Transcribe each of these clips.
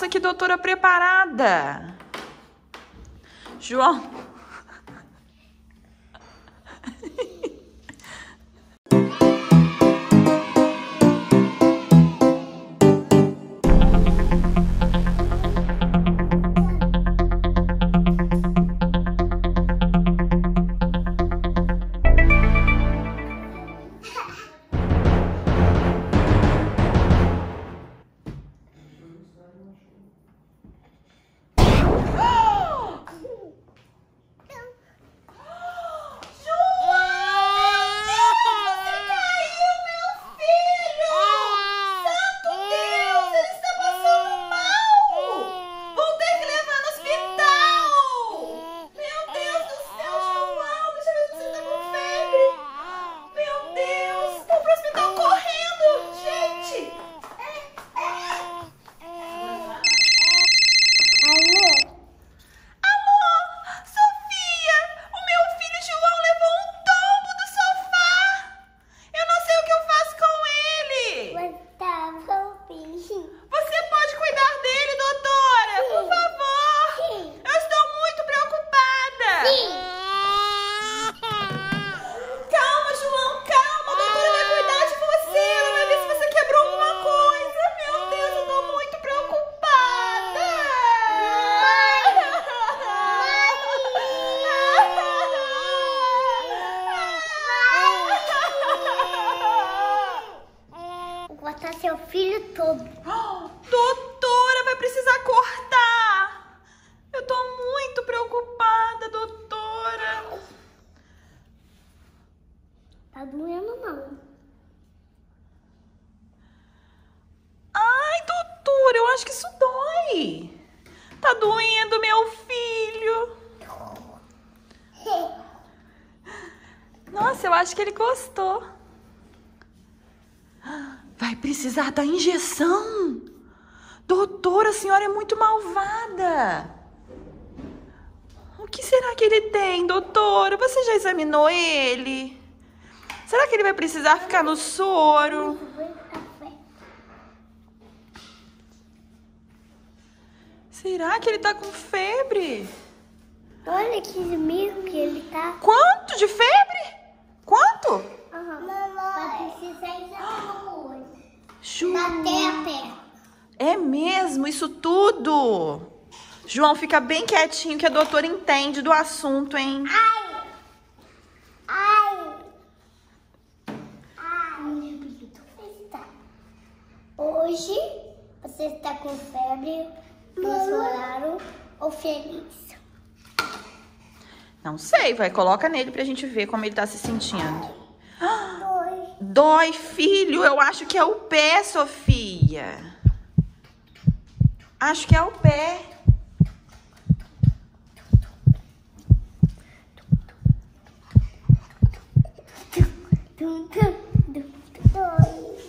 Nossa, que doutora preparada! João. Tá doendo não. Ai, doutora, eu acho que isso dói. Tá doendo, meu filho. Nossa, eu acho que ele gostou. Vai precisar da injeção. Doutora, a senhora é muito malvada. O que será que ele tem, doutora? Você já examinou ele? Será que ele vai precisar ficar no soro? Será que ele tá com febre? Olha que mesmo que ele tá. Quanto de febre? Quanto? Mamãe. Vai precisar alguma coisa. Ju, Até a pé. é mesmo isso tudo? João, fica bem quietinho que a doutora entende do assunto, hein? Ai! Ai! Está. Hoje você está com febre, no ou feliz? Não sei, vai, coloca nele pra gente ver como ele tá se sentindo. Dois. Dói, filho, eu acho que é o pé, Sofia. Acho que é o pé. Tum, tum, tum, dois.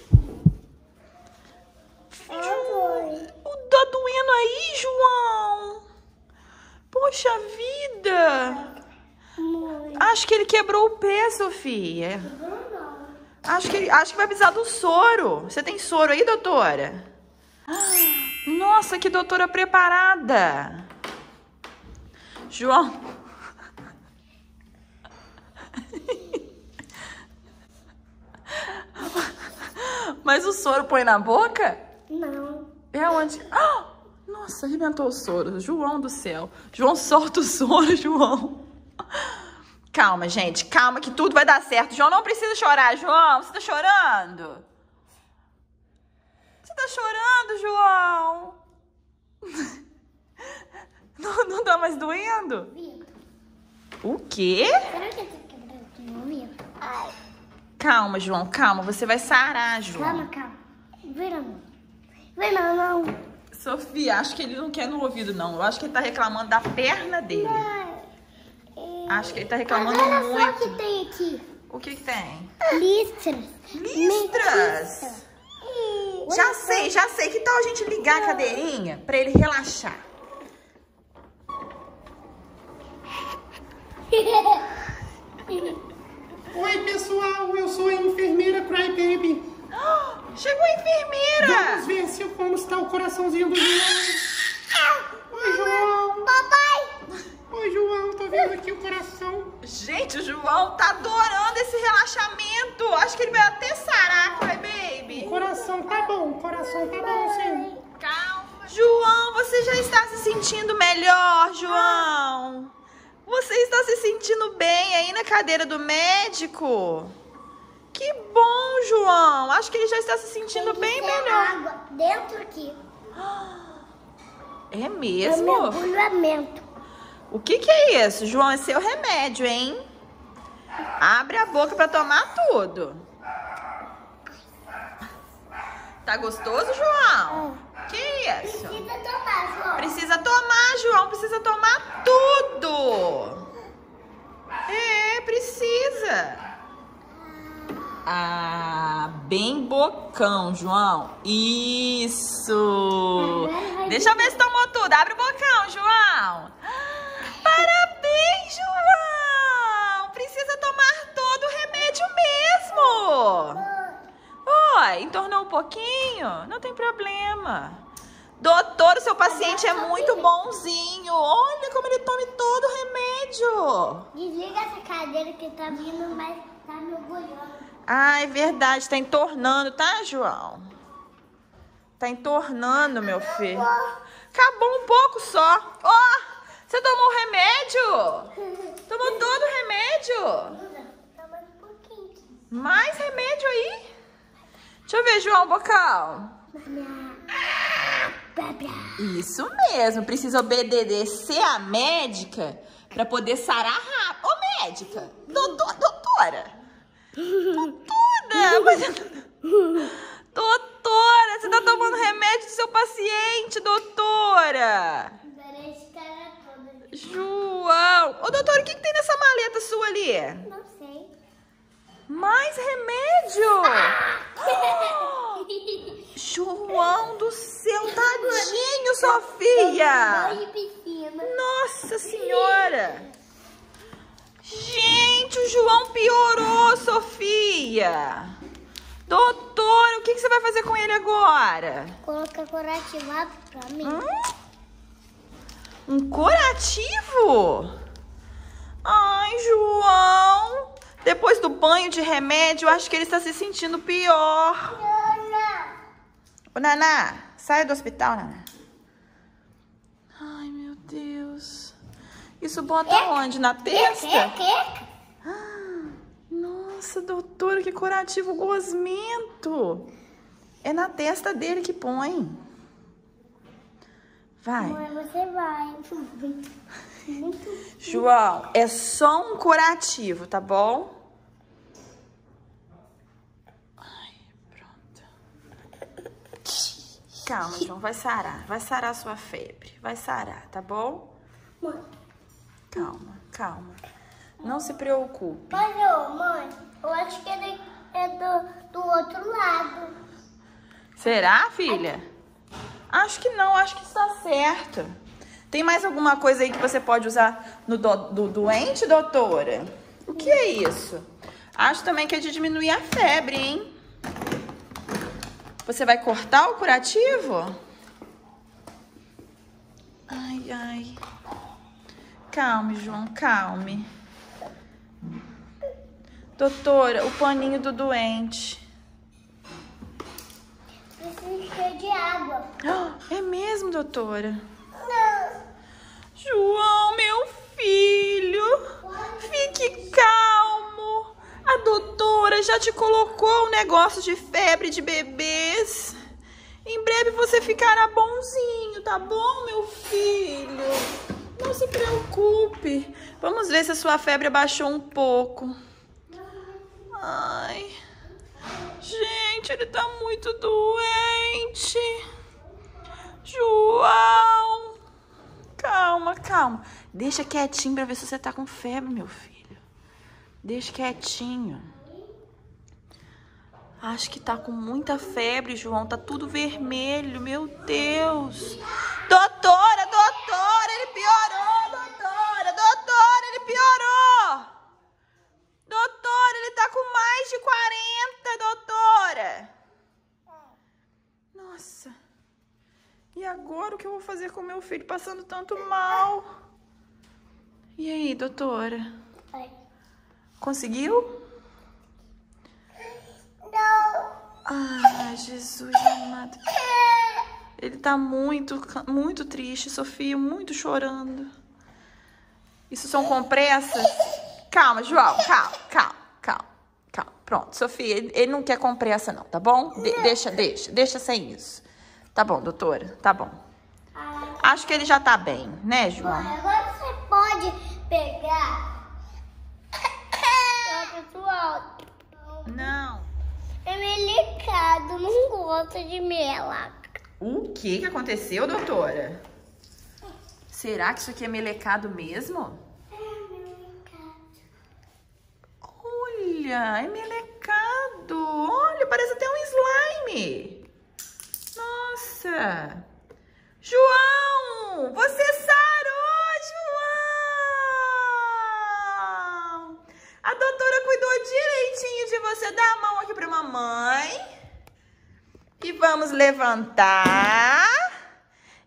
Dois. O tá doendo aí, João? Poxa vida! Muito. Acho que ele quebrou o pé, Sofia. Acho que, acho que vai precisar do soro. Você tem soro aí, doutora? Nossa, que doutora preparada. João. Mas o soro põe na boca? Não. É onde? Ah! Nossa, arrebentou o soro. João do céu. João, solta o soro, João. Calma, gente. Calma que tudo vai dar certo. João, não precisa chorar. João, você tá chorando? Você tá chorando, João? Não, não tá mais doendo? O quê? será que Vitor? Ai. Calma, João, calma. Você vai sarar, João. Calma, calma. Vira a mão. Vira a mão. Sofia, acho que ele não quer no ouvido, não. Eu acho que ele tá reclamando da perna dele. Acho que ele tá reclamando Olha muito. só o que tem aqui. O que que tem? Listras. Listras! Já sei, já sei. Que tal a gente ligar a cadeirinha pra ele relaxar? Oi, pessoal, eu sou a enfermeira Crybaby. Chegou a enfermeira! Vamos ver se como está o coraçãozinho do João. Oi, João. Papai! Oi, Vendo aqui o coração. Gente, o João tá adorando esse relaxamento. Acho que ele vai até sarar, Cry Baby. O coração tá bom. O coração tá bom, sim. Calma. João, você já está se sentindo melhor, João? Você está se sentindo bem aí na cadeira do médico? Que bom, João. Acho que ele já está se sentindo Tem bem melhor. água dentro aqui. É É mesmo? mergulhamento. O que, que é isso, João? É seu remédio, hein? Abre a boca pra tomar tudo. Tá gostoso, João? Que isso? Precisa tomar, João. Precisa tomar, João. Precisa tomar tudo. É, precisa. Ah, bem bocão, João. Isso. Deixa eu ver se tomou tudo. Abre o bocão, João. Parabéns, João. Precisa tomar todo o remédio mesmo. Oi, entornou um pouquinho? Não tem problema. Doutor, o seu paciente é muito bonzinho. Olha como ele tome todo o remédio. Desliga essa cadeira que tá vindo, mas tá mergulhando. Ah, é verdade. Tá entornando, tá, João? Tá entornando, meu filho. Acabou um pouco só. Ó, você tomou o remédio? Tomou todo o remédio? Tá mais um pouquinho. Mais remédio aí? Deixa eu ver, João, bocal. Isso mesmo, precisa obedecer a médica pra poder sarar rápido. Ô, médica! Doutor, doutora! Doutora! mas- Doutora, você tá tomando remédio do seu paciente, doutora! Todo. João! Ô, doutora, o que, que tem nessa maleta sua ali? Não. Mais remédio! João do céu, tadinho, Sofia! Nossa senhora! Gente, o João piorou, Sofia! Doutora, o que, que você vai fazer com ele agora? Coloca curativo pra mim. Hum? Um curativo? Ai, João! Depois do banho de remédio, eu acho que ele está se sentindo pior. Ana. Ô, Naná, saia do hospital, Naná. Ai, meu Deus. Isso bota onde? Na testa? que? Nossa, doutora, que curativo gosmento. É na testa dele que põe. Vai. Mãe, você vai. João, é só um curativo, tá bom? Ai, pronto. Calma, João, vai sarar. Vai sarar a sua febre. Vai sarar, tá bom? Mãe. Calma, calma. Não se preocupe. Mas, ô, mãe, eu acho que ele é do, do outro lado. Será, filha? Acho que não, acho que está certo. Tem mais alguma coisa aí que você pode usar no do, do doente, doutora? O que é isso? Acho também que é de diminuir a febre, hein? Você vai cortar o curativo? Ai, ai. Calme, João, calme. Doutora, o paninho do doente. Preciso encher de água. É mesmo, doutora? Não. João, meu filho, fique calmo. A doutora já te colocou um negócio de febre de bebês. Em breve você ficará bonzinho, tá bom, meu filho? Não se preocupe. Vamos ver se a sua febre abaixou um pouco. Ai. Gente, ele tá muito doente. João. Calma, calma. Deixa quietinho pra ver se você tá com febre, meu filho. Deixa quietinho. Acho que tá com muita febre, João. Tá tudo vermelho, meu Deus. Doutora, doutora, ele piorou, doutora, doutora, ele piorou. Doutora, ele tá com mais de 40, doutora. Nossa. E agora o que eu vou fazer com meu filho passando tanto mal? E aí, doutora? Conseguiu? Jesus amado. Ele tá muito, muito triste, Sofia, muito chorando. Isso são compressas? Calma, João, calma, calma, calma, calma. Pronto, Sofia, ele, ele não quer compressa não, tá bom? De- deixa, deixa, deixa sem isso. Tá bom, doutora, tá bom. Acho que ele já tá bem, né, João? Agora você pode pegar. Não. Não gosta de mela. O que que aconteceu, doutora? Será que isso aqui é melecado mesmo? É melecado. Olha, é melecado. Olha, parece até um slime. Nossa. João, você sarou, João. A doutora cuidou direitinho de você. Dá a mão aqui pra mamãe. E vamos levantar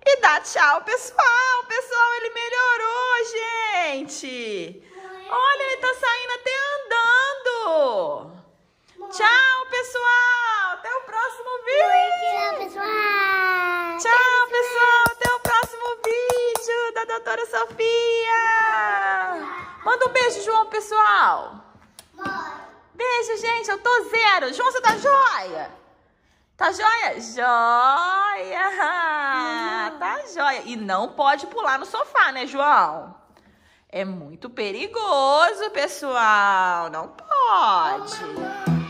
e dar tchau, pessoal. Pessoal, ele melhorou, gente. Olha, ele tá saindo até andando. Tchau, pessoal. Até o próximo vídeo. Tchau, pessoal. Tchau, pessoal. Até o próximo vídeo da doutora Sofia. Manda um beijo, João, pessoal. Beijo, gente. Eu tô zero. João, você tá joia? Tá joia? Joia! Tá joia. E não pode pular no sofá, né, João? É muito perigoso, pessoal. Não pode.